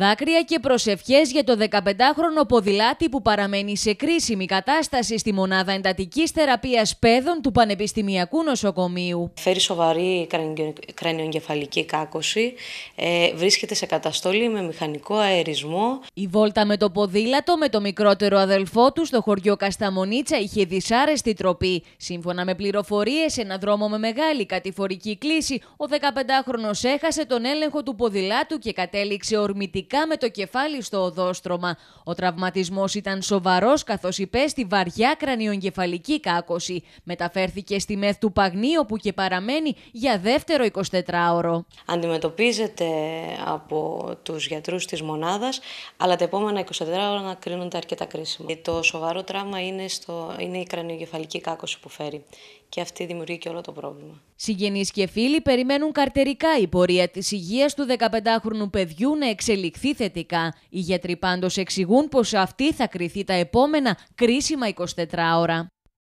Δάκρυα και προσευχές για το 15χρονο ποδηλάτη που παραμένει σε κρίσιμη κατάσταση στη μονάδα εντατικής θεραπείας παιδών του Πανεπιστημιακού Νοσοκομείου. Φέρει σοβαρή κρανιογκεφαλική κάκωση, ε, βρίσκεται σε καταστολή με μηχανικό αερισμό. Η βόλτα με το ποδήλατο με το μικρότερο αδελφό του στο χωριό Κασταμονίτσα είχε δυσάρεστη τροπή. Σύμφωνα με πληροφορίες, ένα δρόμο με μεγάλη κατηφορική κλίση, ο 15χρονος έχασε τον έλεγχο του ποδηλάτου και κατέληξε ορμητικά με το κεφάλι στο οδόστρωμα. Ο τραυματισμός ήταν σοβαρός καθώς υπέστη βαριά κρανιογκεφαλική κάκωση. Μεταφέρθηκε στη ΜΕΘ του Παγνή όπου και παραμένει για δεύτερο 24ωρο. Αντιμετωπίζεται από τους γιατρούς της μονάδας, αλλά τα επόμενα 24 ώρα να κρίνονται αρκετά κρίσιμα. Το σοβαρό τραύμα είναι, στο, είναι η κρανιογκεφαλική κάκωση που φέρει και αυτή δημιουργεί και όλο το πρόβλημα. Συγγενείς και φίλοι περιμένουν καρτερικά η πορεία της υγείας του 15χρονου παιδιού να εξελιχθεί θετικά. Οι γιατροί πάντως εξηγούν πως αυτή θα κριθεί τα επόμενα κρίσιμα 24 ώρα.